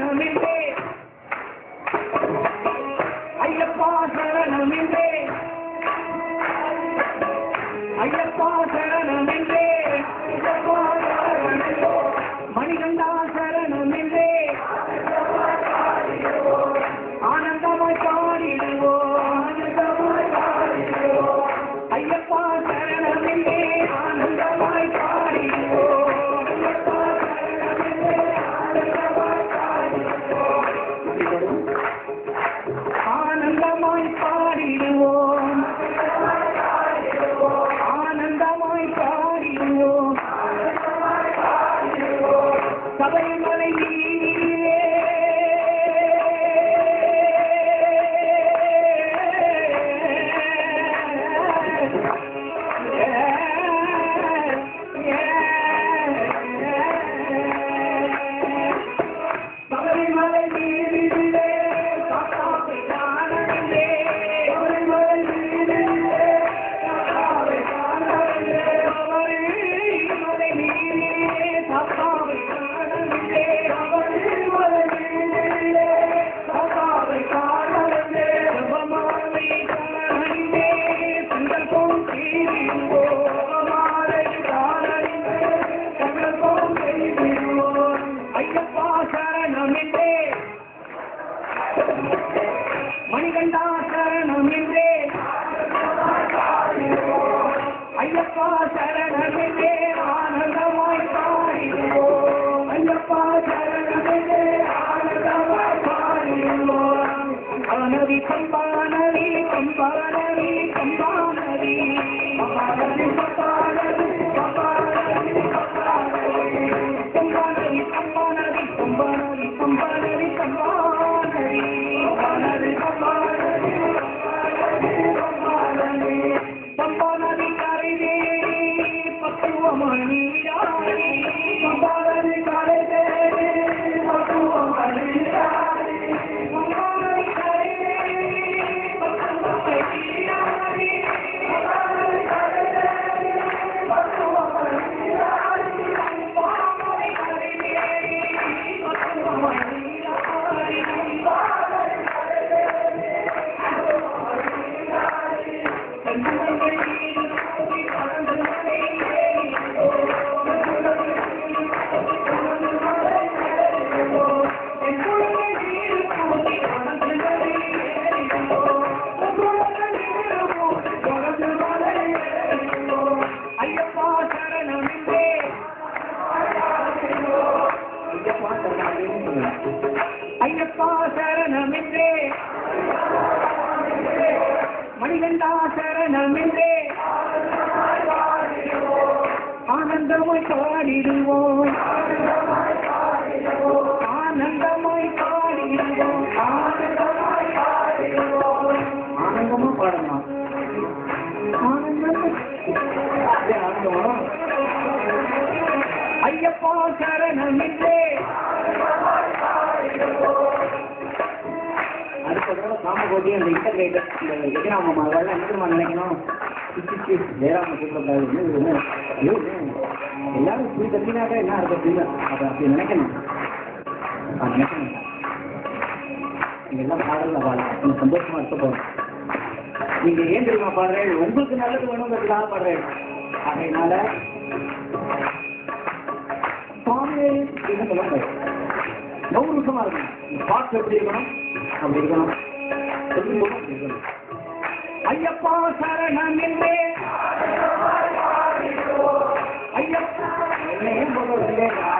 Let me pay. Thank you. பாடிடுவோம். ஆனந்தமாய் பாடிடுவோம். ஆனந்தமாய் பாடிடுவோம் ஆனந்தமா பாடணுமா? ஆனந்தமா. ஐயப்பா சரணம் இல்லை அடுத்த காமகோட்டி அந்த இன்டர்நெட் எதிராம நினைக்கணும்? ஜெயராம கூப்பிடக்கூடாது இது என்ன என்ன இருக்கு அப்படின்னு அதை அப்படி நினைக்கணும் நினைக்கணும் எல்லாம் பாடல பாடல நீங்க சந்தோஷமா இருக்க ஏன் தெரியுமா பாடுறேன் உங்களுக்கு நல்லது வேணுங்கிறதுக்காக பாடுறேன் அதனால சுவாமி என்ன சொல்ல முடியாது கௌரவமா இருக்கணும் பாட்டு எப்படி இருக்கணும் அப்படி இருக்கணும் சொல்லும் இருக்கணும் ஐயப்பா சரணம் என்றே Elena.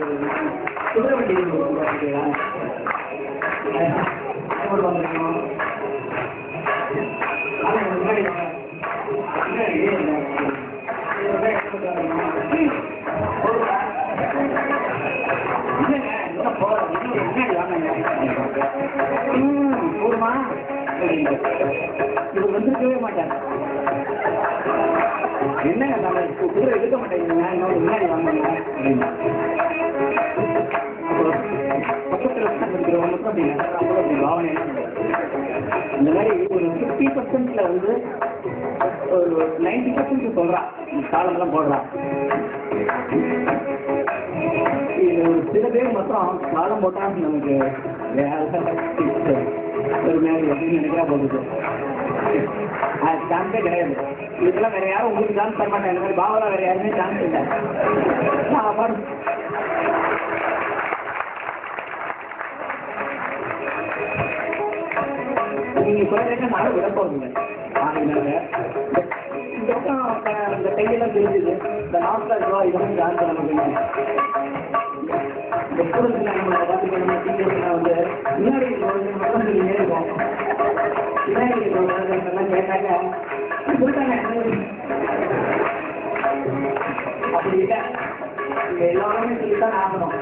போகிறோம் இன்னும் முன்னாடி வாங்க ம் போதுமா இவர் வந்துருக்கவே மாட்டார் என்னங்க நம்ம குதிரை எடுக்க மாட்டேங்குங்க இன்னொரு முன்னாடி வாங்க இந்த மாதிரி ஒரு ஃபிஃப்டி பர்சன்ட்ல வந்து ஒரு நைன்டி பர்சன்ட் சொல்றா. காலமெல்லாம் போடுறான் இது ஒரு சில பேர் மாத்திரம் காலம் போட்டா நமக்கு ஒரு மேலே அப்படின்னு நினைக்கிறா போகுது அது சான்ஸே கிடையாது. இதுக்கெல்லாம் வேற யாரும் உங்களுக்கு சான்ஸ் தர மாட்டாங்க. இந்த மாதிரி பாவலா வேற யாருமே சான்ஸ் இல்லை. நான் குழந்தைங்க நானும் விட ஆனதுனால இந்த பக்கம் இந்த கையெல்லாம் தெரிஞ்சுது இந்த நாஸ்டர் ரூபா இதெல்லாம் சார்ஜ் நமக்கு இந்த ஸ்டூடெண்ட்ஸ் நம்ம பார்த்துக்கணும் டீச்சர்ஸ்லாம் வந்து முன்னாடி மட்டும் இருக்கும் இருக்கிறவங்க அப்படி இல்லை எல்லாருமே சொல்லித்தான் ஆகணும்